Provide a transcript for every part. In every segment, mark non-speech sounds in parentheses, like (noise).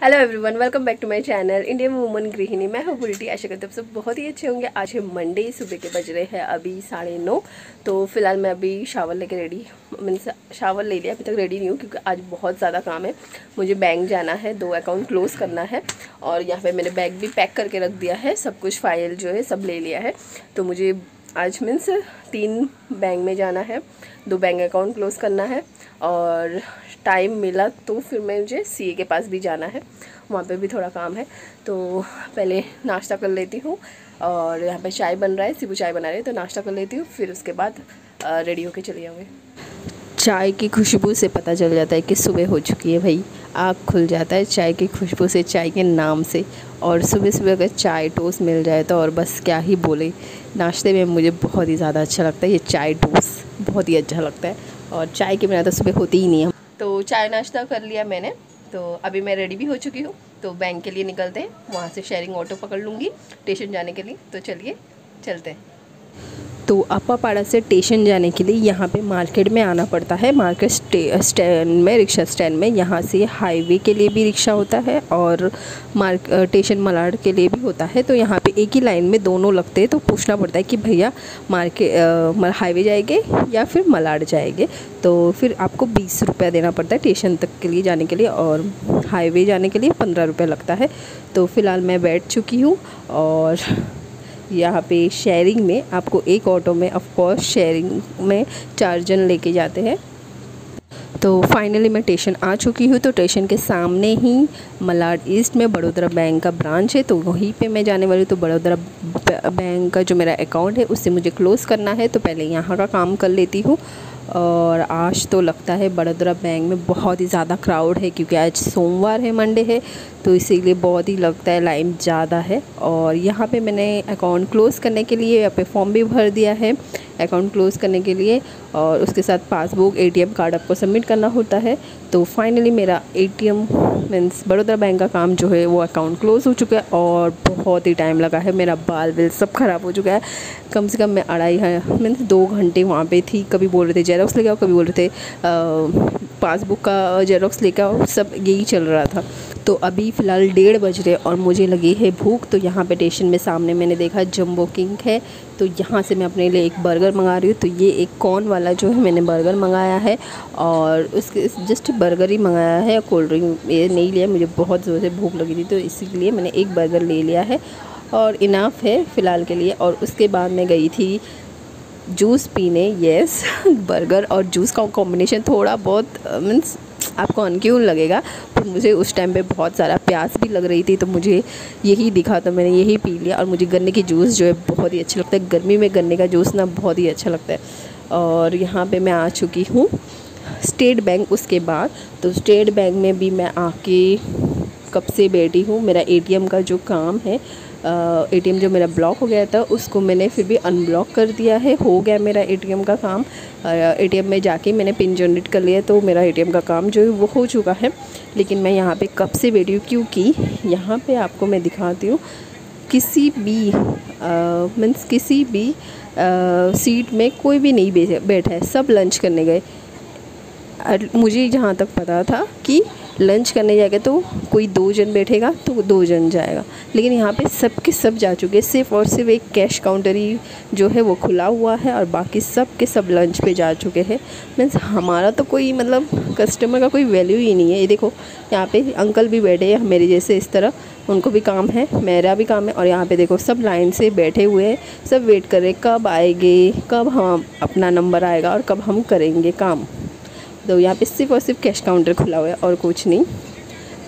Hello everyone welcome back to my channel Indian woman गृहिणी मैं हूँ बुल्टी आशा करते सब बहुत ही अच्छे होंगे। आज है मंडे सुबह के बज रहे हैं अभी साढ़े नौ। तो फ़िलहाल मैं अभी शावर लेके रेडी मीन्स शावर ले लिया, अभी तक रेडी नहीं हूँ क्योंकि आज बहुत ज़्यादा काम है। मुझे बैंक जाना है, दो अकाउंट क्लोज़ करना है और यहाँ पर मैंने बैग भी पैक करके रख दिया है, सब कुछ फ़ाइल जो है सब ले लिया है। तो मुझे आज मीन्स तीन बैंक में जाना है, दो बैंक अकाउंट क्लोज़ करना है और टाइम मिला तो फिर मैं मुझे सी के पास भी जाना है, वहाँ पे भी थोड़ा काम है। तो पहले नाश्ता कर लेती हूँ और यहाँ पे चाय बन रहा है, सिबू चाय बना रहे हैं तो नाश्ता कर लेती हूँ, फिर उसके बाद रेडी होके चले जाऊँगे। चाय की खुशबू से पता चल जाता है कि सुबह हो चुकी है भाई, आँख खुल जाता है चाय की खुशबू से, चाय के नाम से। और सुबह सुबह अगर चाय टोस्ट मिल जाए तो और बस क्या ही बोले। नाश्ते में मुझे बहुत ही ज़्यादा अच्छा लगता है ये चाय टोस्ट, बहुत ही अच्छा लगता है। और चाय के बिना तो सुबह होती ही नहीं है। तो चाय नाश्ता कर लिया मैंने तो अभी मैं रेडी भी हो चुकी हूँ। तो बैंक के लिए निकलते हैं, वहाँ से शेयरिंग ऑटो पकड़ लूँगी स्टेशन जाने के लिए। तो चलिए, चलते हैं। तो अप्पापाड़ा से स्टेशन जाने के लिए यहाँ पे मार्केट में आना पड़ता है। मार्केट स्टैंड में रिक्शा स्टैंड में यहाँ से हाईवे के लिए भी रिक्शा होता है और मार्क स्टेशन मलाड के लिए भी होता है। तो यहाँ पे एक ही लाइन में दोनों लगते हैं। तो पूछना पड़ता है कि भैया मार्केट हाईवे जाएँगे या फिर मलाड जाएँगे? तो फिर आपको बीस रुपया देना पड़ता है स्टेशन तक के लिए जाने के लिए और हाईवे जाने के लिए पंद्रह रुपये लगता है। तो फ़िलहाल मैं बैठ चुकी हूँ और यहाँ पे शेयरिंग में, आपको एक ऑटो में ऑफकोर्स शेयरिंग में चार जन लेके जाते हैं। तो फाइनली मैं स्टेशन आ चुकी हूँ तो स्टेशन के सामने ही मलाड ईस्ट में बड़ोदरा बैंक का ब्रांच है तो वहीं पे मैं जाने वाली हूँ। तो बड़ोदरा बैंक का जो मेरा अकाउंट है, उससे मुझे क्लोज़ करना है तो पहले यहाँ का काम कर लेती हूँ। और आज तो लगता है बड़ोदरा बैंक में बहुत ही ज़्यादा क्राउड है क्योंकि आज सोमवार है मंडे है तो इसीलिए बहुत ही लगता है लाइन ज़्यादा है। और यहाँ पे मैंने अकाउंट क्लोज़ करने के लिए यहाँ पे फॉर्म भी भर दिया है। अकाउंट क्लोज़ करने के लिए और उसके साथ पासबुक एटीएम कार्ड आपको सबमिट करना होता है। तो फाइनली मेरा एटीएम मीन्स बड़ोदरा बैंक का काम जो है वो अकाउंट क्लोज़ हो चुका है और बहुत ही टाइम लगा है। मेरा बाल बिल सब ख़राब हो चुका है। कम से कम मैं अढ़ाई मीन्स दो घंटे वहाँ पे थी, कभी बोल रहे थे जेरोक्स लेके आओ, कभी बोल रहे थे पासबुक का जेरोक्स लेके आओ, सब यही चल रहा था। तो अभी फ़िलहाल डेढ़ बज रहे और मुझे लगी है भूख तो यहाँ पे स्टेशन में सामने मैंने देखा जम्बो किंग है। तो यहाँ से मैं अपने लिए एक बर्गर मंगा रही हूँ तो ये एक कॉर्न वाला जो है मैंने बर्गर मंगाया है और उसके जस्ट बर्गर ही मंगाया है कोल्ड ड्रिंक ये नहीं लिया, मुझे बहुत ज़ोर से भूख लगी थी तो इसीलिए मैंने एक बर्गर ले लिया है और इनाफ है फ़िलहाल के लिए और उसके बाद मैं गई थी जूस पीने यस बर्गर (laughs) और जूस का कॉम्बिनेशन थोड़ा बहुत मीन्स आपको अनक्यून लगेगा? पर मुझे उस टाइम पे बहुत सारा प्यास भी लग रही थी तो मुझे यही दिखा तो मैंने यही पी लिया और मुझे गन्ने की जूस जो है बहुत ही अच्छा लगता है। गर्मी में गन्ने का जूस ना बहुत ही अच्छा लगता है। और यहाँ पर मैं आ चुकी हूँ स्टेट बैंक उसके बाद। तो स्टेट बैंक में भी मैं आके कब से बैठी हूँ, मेरा एटीएम का जो काम है एटीएम जो मेरा ब्लॉक हो गया था उसको मैंने फिर भी अनब्लॉक कर दिया है। हो गया मेरा एटीएम का काम। एटीएम में जाके मैंने पिन जनरेट कर लिया तो मेरा एटीएम का काम जो है वो हो चुका है। लेकिन मैं यहाँ पे कब से बैठी हूँ क्योंकि यहाँ पे आपको मैं दिखाती हूँ। किसी भी मीन्स किसी भी आ, सीट में कोई भी नहीं बैठा है सब लंच करने गए। मुझे जहाँ तक पता था कि लंच करने जाएगा तो कोई दो जन बैठेगा तो दो जन जाएगा। लेकिन यहाँ पे सब के सब जा चुके हैं, सिर्फ़ और सिर्फ़ एक कैश काउंटर ही जो है वो खुला हुआ है और बाकी सब के सब लंच पे जा चुके हैं। मीन्स हमारा तो कोई मतलब कस्टमर का कोई वैल्यू ही नहीं है। ये देखो, यहाँ पे अंकल भी बैठे हैं, मेरे जैसे इस तरह, उनको भी काम है, मेरा भी काम है और यहाँ पे देखो सब लाइन से बैठे हुए हैं, सब वेट कर रहे कब आएँगे, कब हम अपना नंबर आएगा और कब हम करेंगे काम। तो यहाँ पे सिर्फ़ और सिर्फ़ कैश काउंटर खुला हुआ है और कुछ नहीं।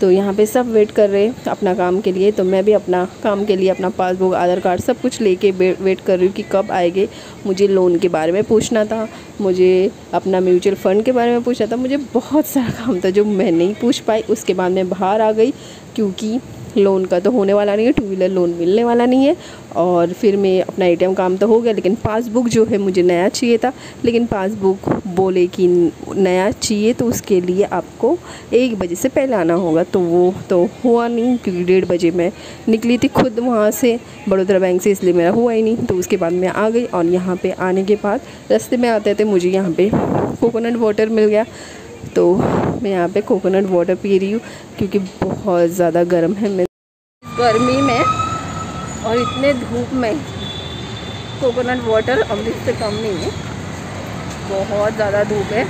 तो यहाँ पे सब वेट कर रहे हैं अपना काम के लिए। तो मैं भी अपना काम के लिए अपना पासबुक आधार कार्ड सब कुछ लेके वेट कर रही हूँ कि कब आएँगे। मुझे लोन के बारे में पूछना था। मुझे अपना म्यूचुअल फ़ंड के बारे में पूछना था। मुझे बहुत सारा काम था जो मैं नहीं पूछ पाई। उसके बाद मैं बाहर आ गई क्योंकि लोन का तो होने वाला नहीं है टू व्हीलर लोन मिलने वाला नहीं है। और फिर मैं अपना एटीएम काम तो हो गया, लेकिन पासबुक जो है मुझे नया चाहिए था। लेकिन पासबुक बोले कि नया चाहिए तो उसके लिए आपको एक बजे से पहले आना होगा। तो वो तो हुआ नहीं, क्योंकि डेढ़ बजे मैं निकली थी खुद वहाँ से। बड़ोदरा बैंक से, इसलिए मेरा हुआ ही नहीं। तो उसके बाद मैं आ गई और यहाँ पर आने के बाद रास्ते में आते थे मुझे यहाँ पर कोकोनट वाटर मिल गया। तो मैं यहाँ पे कोकोनट वाटर पी रही हूँ, क्योंकि बहुत ज़्यादा गर्म है। मैं गर्मी में और इतने धूप में कोकोनट वाटर अमृत से कम नहीं है। बहुत ज़्यादा धूप है।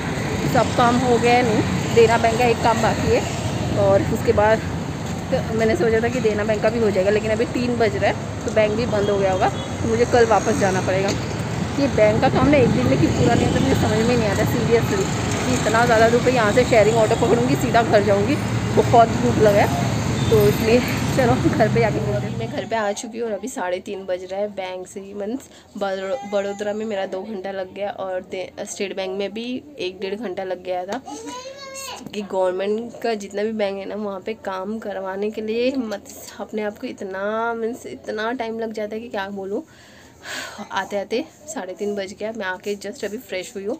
सब काम हो गया नहीं। देना बैंक का एक काम बाकी है। और उसके बाद तो मैंने सोचा था कि देना बैंक का भी हो जाएगा, लेकिन अभी तीन बज रहा है तो बैंक भी बंद हो गया होगा तो मुझे कल वापस जाना पड़ेगा। ये बैंक का काम ना एक दिन में कि पूरा नहीं होता, मुझे समझ में नहीं आता सीरियसली कि इतना ज़्यादा धूप है, यहाँ से शेयरिंग ऑटो पकड़ूँगी, सीधा घर जाऊँगी। बहुत धूप लगा तो इसलिए चलो, घर पे जाके मिलते मैं घर पे आ चुकी हूँ और अभी साढ़े तीन बज रहा है बैंक से ही मीन्स बड़ोदरा में मेरा दो घंटा लग गया और स्टेट बैंक में भी एक डेढ़ घंटा लग गया था। कि गवर्नमेंट का जितना भी बैंक है ना, वहाँ पे काम करवाने के लिए मत, अपने आप को इतना मीन्स इतना टाइम लग जाता है कि क्या बोलूँ। आते आते साढ़े तीन बज गया, मैं आके जस्ट अभी फ्रेश हुई हूँ।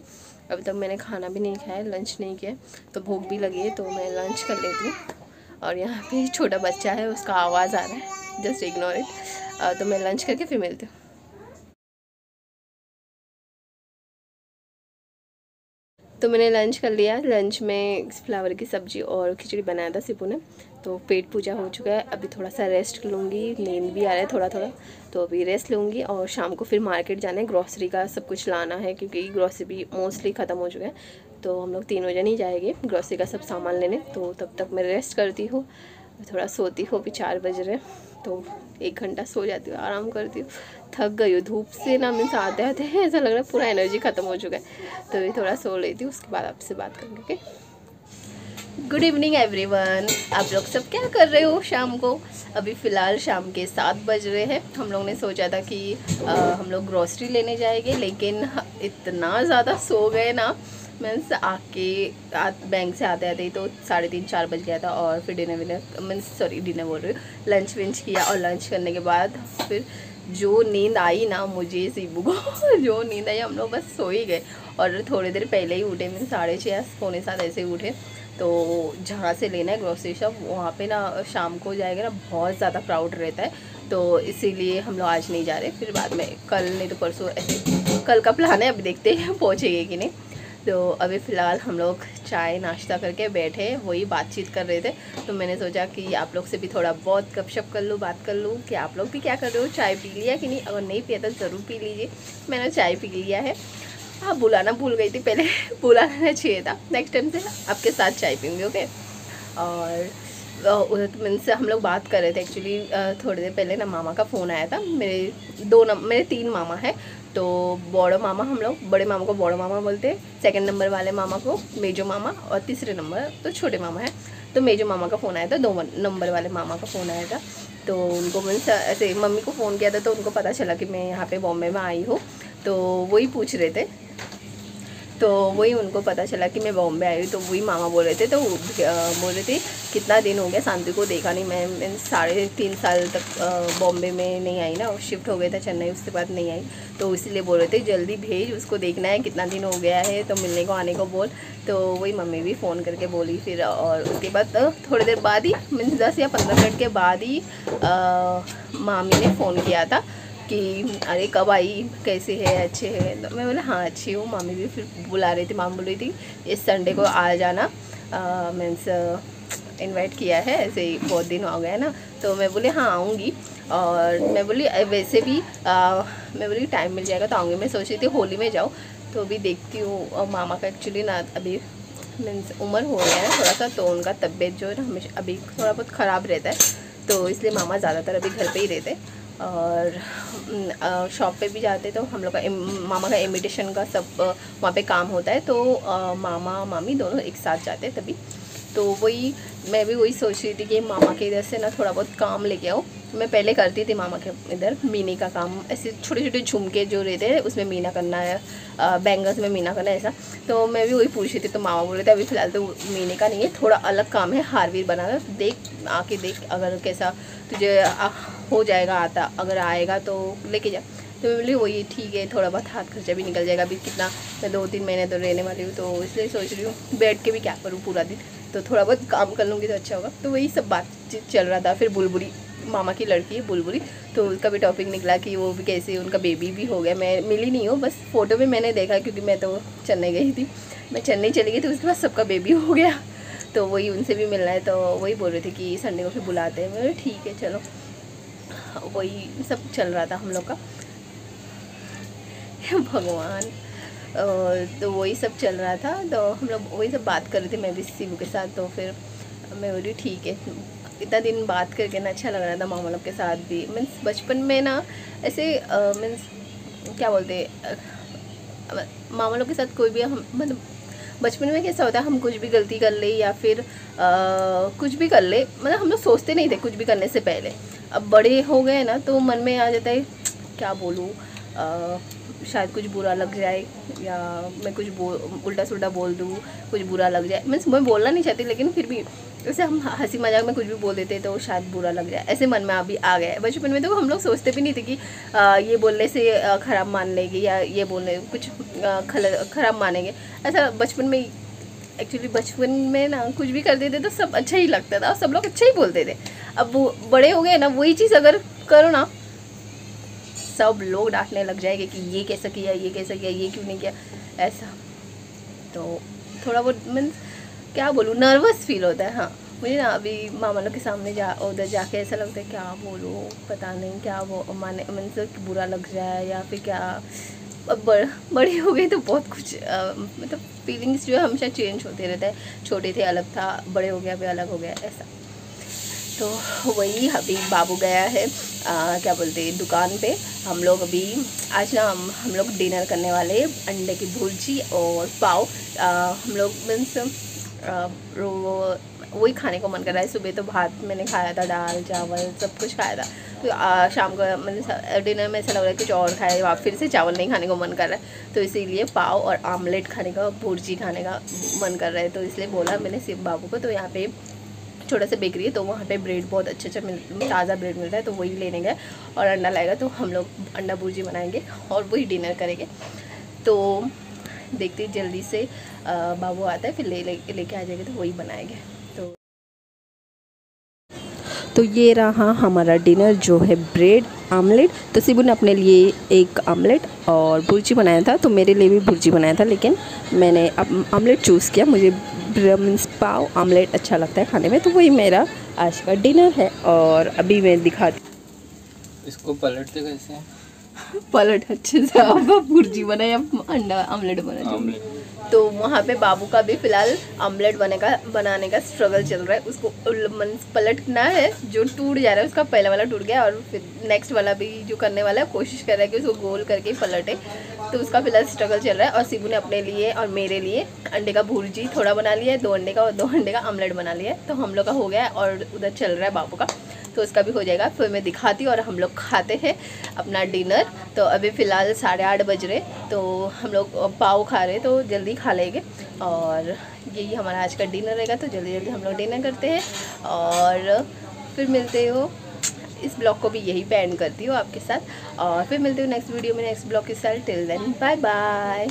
अभी तक मैंने खाना भी नहीं खाया लंच नहीं किया तो भूख भी लगी है तो मैं लंच कर लेती हूँ। और यहाँ पे छोटा बच्चा है, उसका आवाज़ आ रहा है। जस्ट इग्नोर इट तो मैं लंच करके फिर मिलती हूँ। तो मैंने लंच कर लिया। लंच में फ्लावर की सब्ज़ी और खिचड़ी बनाया था सिपू ने तो पेट पूजा हो चुका है। अभी थोड़ा सा रेस्ट लूँगी। नींद भी आ रहा है थोड़ा थोड़ा तो अभी रेस्ट लूँगी और शाम को फिर मार्केट जाना है। ग्रॉसरी का सब कुछ लाना है क्योंकि ग्रॉसरी भी मोस्टली ख़त्म हो चुका है। तो हम लोग तीनों जन ही जाएँगे ग्रॉसरी का सब सामान लेने तो तब तक मैं रेस्ट करती हूँ। थोड़ा सोती हूँ अभी चार बज रहे तो एक घंटा सो जाती हूँ आराम करती हूँ। थक गई हूँ धूप से ना मीन्स आते आते हैं ऐसा लग रहा है पूरा एनर्जी ख़त्म हो चुका है। तो अभी थोड़ा सो लेती हूँ उसके बाद आपसे बात करेंगे गुड इवनिंग एवरीवन आप लोग सब क्या कर रहे हो शाम को? अभी फ़िलहाल शाम के सात बज रहे हैं। हम लोग ने सोचा था कि आ, हम लोग ग्रॉसरी लेने जाएँगे लेकिन इतना ज़्यादा सो गए ना मीन्स आके आ, बैंक से आते आते ही तो साढ़े तीन चार बज गया था और फिर dinner winner means sorry dinner बोल रही हूँ। लंच विंच किया और लंच करने के बाद फिर जो नींद आई ना मुझे सीबू को (laughs) जो नींद आई हम लोग बस सो ही गए। और थोड़ी देर पहले ही उठे मीन साढ़े छः पौने सात ऐसे ही उठे। तो जहाँ से लेना है ग्रोसरी शॉप वहाँ पे ना शाम को जाएगा ना बहुत ज़्यादा प्राउड रहता है। तो इसीलिए हम लोग आज नहीं जा रहे। फिर बाद में कल नहीं तो परसों ऐसे कल का प्लान है अभी देखते हैं पहुँचेंगे कि नहीं। तो अभी फ़िलहाल हम लोग चाय नाश्ता करके बैठे, वही बातचीत कर रहे थे। तो मैंने सोचा कि आप लोग से भी थोड़ा बहुत गपशप कर लूँ, बात कर लूँ कि आप लोग भी क्या कर रहे हो, चाय पी लिया कि नहीं? अगर नहीं पिया तो ज़रूर पी लीजिए। मैंने चाय पी लिया है। हाँ बुलाना भूल गई थी पहले, (laughs) बुलाना चाहिए था। नेक्स्ट टाइम से आपके साथ चाय पीऊँगी ओके और मीन से हम लोग बात कर रहे थे एक्चुअली थोड़ी देर पहले ना मामा का फ़ोन आया था। मेरे दो नम, मेरे तीन मामा हैं। तो बड़ो मामा हम लोग, बड़े मामा को बड़ो मामा बोलते हैं सेकेंड नंबर वाले मामा को मेजो मामा और तीसरे नंबर तो छोटे मामा है। तो मेजो मामा का फ़ोन आया था, दो नंबर वाले मामा का फ़ोन आया था। तो उनको मैंने ऐसे मम्मी को फ़ोन किया था तो उनको पता चला कि मैं यहाँ पे बॉम्बे में आई हूँ। तो वही पूछ रहे थे तो वही उनको पता चला कि मैं बॉम्बे आई हूँ तो वही मामा बोल रहे थे तो बोल रहे थे, कितना दिन हो गया शांति को देखा नहीं, मैं मैं साढ़े तीन साल तक बॉम्बे में नहीं आई ना, शिफ्ट हो गया था चेन्नई, उसके बाद नहीं आई। तो इसीलिए बोल रहे थे, जल्दी भेज, उसको देखना है, कितना दिन हो गया है तो मिलने को, आने को बोल। तो वही मम्मी भी फ़ोन करके बोली फिर, और उसके बाद थोड़ी देर बाद ही मीन्स दस या पंद्रह मिनट के बाद ही मामी ने फ़ोन किया था। कि अरे कब आई? कैसे है? अच्छे है? तो मैं बोला हाँ अच्छी हूँ। मामी भी फिर बुला रही थी मामी बोल रही थी इस संडे को आ जाना। मीन्स इनवाइट किया है ऐसे ही बहुत दिन हो गया ना। तो मैं बोली हाँ आऊँगी। और मैं बोली वैसे भी आ, मैं बोली टाइम मिल जाएगा तो आऊँगी। मैं सोच रही थी होली में जाऊँ तो अभी देखती हूँ। मामा का एक्चुअली ना अभी मीन्स उम्र हो गया है थोड़ा सा तो उनका तबीयत जो है ना हमेशा अभी थोड़ा बहुत ख़राब रहता है। तो इसलिए मामा ज़्यादातर अभी घर पे ही रहते हैं। और शॉप पे भी जाते तो हम लोग का मामा का इमिटेशन का सब वहाँ पे काम होता है तो मामा, मामी दोनों एक साथ जाते तभी। तो वही, मैं भी वही सोच रही थी कि मामा के इधर से ना थोड़ा बहुत काम लेके आओ मैं पहले करती थी मामा के इधर, मीनी का काम। ऐसे छोटे छोटे झुमके जो रहते हैं, उसमें मीना करना है बैंगल्स में मीना करना है, ऐसा। तो मैं भी वही पूछ रही थी तो मामा बोल रहे थे, अभी फ़िलहाल तो मीने का नहीं है, थोड़ा अलग काम है, हारवीर बनाना, देख, आके देख, अगर कैसा तुझे हो जाएगा आता, अगर आएगा तो लेके जा। तो मैं बोली, वही ठीक है, थोड़ा बहुत हाथ खर्चा भी निकल जाएगा, अभी कितना, मैं दो तीन महीने तो रहने वाली हूँ तो इसलिए सोच रही हूँ, बैठ के भी क्या करूँ पूरा दिन। तो थोड़ा बहुत काम कर लूँगी तो अच्छा होगा। तो वही सब बात चल रहा था। फिर बुलबुली, मामा की लड़की है बुलबुली तो उसका भी टॉपिक निकला कि वो भी कैसे, उनका बेबी भी हो गया। मैं मिली नहीं हूँ, बस फ़ोटो में मैंने देखा क्योंकि मैं तो चेन्नई गई थी। मैं चेन्नई चली गई थी उसके बाद सबका बेबी हो गया। तो वही उनसे भी मिलना है तो वही बोल रहे थे कि संडे को फिर बुलाते हैं। मेरे ठीक है, चलो। वही सब चल रहा था हम लोग का। (laughs) भगवान। तो वही सब चल रहा था तो हम लोग वही सब बात कर रहे थे मैं भी शिव के साथ तो फिर मैं बोली, ठीक है, इतना दिन बात करके ना अच्छा लग रहा था मामा लोग के साथ भी। मीन्स बचपन में ना ऐसे मीन्स क्या बोलते मामा लोग के साथ कोई भी हम मतलब बचपन में कैसा होता है हम कुछ भी गलती कर ले या फिर आ, कुछ भी कर ले मतलब हम लोग सोचते नहीं थे कुछ भी करने से पहले। अब बड़े हो गए ना तो मन में आ जाता है क्या बोलूँ शायद कुछ बुरा लग जाए या मैं कुछ उल्टा सुल्टा बोल दूँ कुछ बुरा लग जाए। मीन्स मैं बोलना नहीं चाहती लेकिन फिर भी जैसे हम हँसी मज़ाक में कुछ भी बोल देते तो शायद बुरा लग जाए। ऐसे मन में अभी आ गया है। बचपन में तो हम लोग सोचते भी नहीं थे कि ये बोलने से ख़राब मान लेगी या ये बोलने कुछ ख़राब मानेंगे। ऐसा बचपन में एक्चुअली बचपन में ना कुछ भी कर देते तो सब अच्छा ही लगता था और सब लोग अच्छा ही बोलते थे। अब वो बड़े हो गए ना, वही चीज़ अगर करो ना, सब लोग डांटने लग जाएँगे कि ये कैसा किया, ये कैसा किया, ये क्यों नहीं किया, ऐसा। तो थोड़ा बहुत मीन्स क्या बोलूँ नर्वस फील होता है हाँ। मुझे ना अभी मामा लोग के सामने जा उधर जाके ऐसा लगता है क्या बोलूँ पता नहीं क्या वो माने मीन्स बुरा लग जाए या फिर क्या। अब बड़, बड़े हो गए तो बहुत कुछ मतलब फीलिंग्स जो है हमेशा चेंज होते रहते हैं। छोटे थे अलग था बड़े हो गया अभी अलग हो गया ऐसा। तो वही अभी बाबू गया है आ, क्या बोलते हैं दुकान पे। हम लोग अभी आज ना हम हम लोग डिनर करने वाले अंडे की भुर्जी और पाव। आ, हम लोग मीन्स वही खाने को मन कर रहा है। सुबह तो भात मैंने खाया था दाल चावल सब कुछ खाया था। तो आ, शाम को मतलब डिनर में ऐसा लग रहा है कुछ और खाए आप फिर से चावल नहीं खाने को मन कर रहा है। तो इसीलिए पाव और आमलेट खाने का भुर्जी खाने का मन कर रहा है। तो इसलिए बोला मैंने शिव बाबू को तो यहाँ पे छोटा सा बेकरी है तो वहाँ पे ब्रेड बहुत अच्छे अच्छा मिल ताज़ा ब्रेड मिलता है तो वही लेने गए। और अंडा लाएगा तो हम लोग अंडा भुर्जी बनाएँगे और वही डिनर करेंगे। तो देखते जल्दी से बाबू आता है फिर ले लेके ले आ जाएगा तो वही बनाएँगे तो तो ये रहा हमारा डिनर जो है ब्रेड आमलेट। तो सिबू ने अपने लिए एक आमलेट और भुर्जी बनाया था तो मेरे लिए भी भुर्जी बनाया था लेकिन मैंने आमलेट चूज़ किया। मुझे मीन्स पाव आमलेट अच्छा लगता है खाने में तो वही मेरा आज का डिनर है और अभी मैं दिखाती इसको पलटते कैसे पलट अच्छे से। आप भुर्जी बनाए या अंडा आमलेट बना तो वहाँ पे बाबू का भी फ़िलहाल आमलेट बने का बनाने का स्ट्रगल चल रहा है। उसको पलटना है जो टूट जा रहा है उसका पहला वाला टूट गया और फिर नेक्स्ट वाला भी जो करने वाला है कोशिश कर रहा है कि उसको गोल करके पलटे। तो उसका फ़िलहाल स्ट्रगल चल रहा है और शिबू ने अपने लिए और मेरे लिए अंडे का भुर्जी थोड़ा बना लिया है दो अंडे का और दो अंडे का आमलेट बना लिया है। तो हम लोग का हो गया है और उधर चल रहा है बाबू का। तो उसका भी हो जाएगा। फिर मैं दिखाती हूँ और हम लोग खाते हैं अपना डिनर। तो अभी फ़िलहाल साढ़े आठ बज रहे तो हम लोग पाव खा रहे तो जल्दी खा लेंगे। और यही हमारा आज का डिनर रहेगा तो जल्दी जल्दी हम लोग डिनर करते हैं। और फिर मिलते हो। इस ब्लॉग को भी यही पे एंड करती हूँ आपके साथ। और फिर मिलते हो नेक्स्ट वीडियो में, नेक्स्ट ब्लॉग के साथ। Till then bye bye